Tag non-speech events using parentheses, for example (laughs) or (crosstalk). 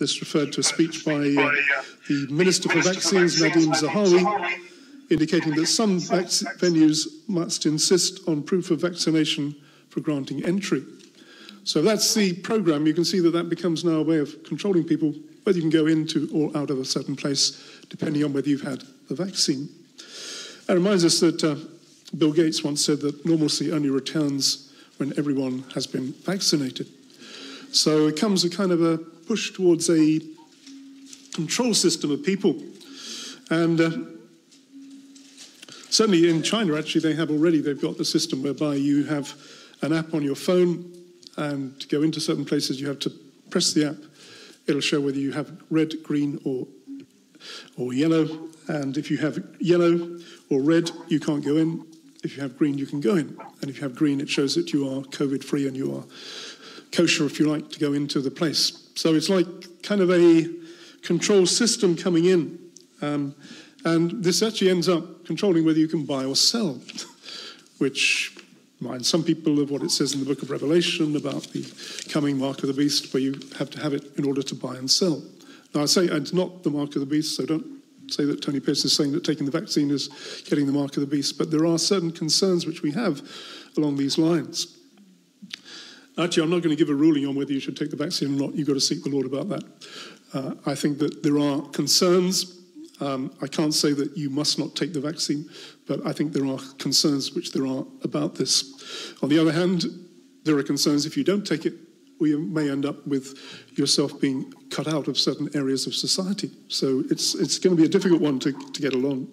this referred to a speech by uh, the Minister for Vaccines, Nadhim Zahawi, indicating that some venues must insist on proof of vaccination for granting entry. So that's the program. You can see that that becomes now a way of controlling people, whether you can go into or out of a certain place, depending on whether you've had the vaccine. That reminds us that uh, Bill Gates once said that normalcy only returns when everyone has been vaccinated. So it comes a kind of a push towards a control system of people. And uh, certainly in China, actually, they have already, they've got the system whereby you have an app on your phone, and to go into certain places, you have to press the app. It'll show whether you have red, green, or, or yellow. And if you have yellow or red, you can't go in. If you have green, you can go in. And if you have green, it shows that you are COVID free and you are kosher, if you like, to go into the place. So it's like kind of a control system coming in. Um, and this actually ends up controlling whether you can buy or sell, (laughs) which reminds some people of what it says in the book of Revelation about the coming mark of the beast, where you have to have it in order to buy and sell. Now, I say it's not the mark of the beast, so don't say that Tony Pearce is saying that taking the vaccine is getting the mark of the beast, but there are certain concerns which we have along these lines. Actually, I'm not going to give a ruling on whether you should take the vaccine or not. You've got to seek the Lord about that. Uh, I think that there are concerns. Um, I can't say that you must not take the vaccine, but I think there are concerns which there are about this. On the other hand, there are concerns if you don't take it, we may end up with yourself being cut out of certain areas of society. So it's, it's going to be a difficult one to, to get along.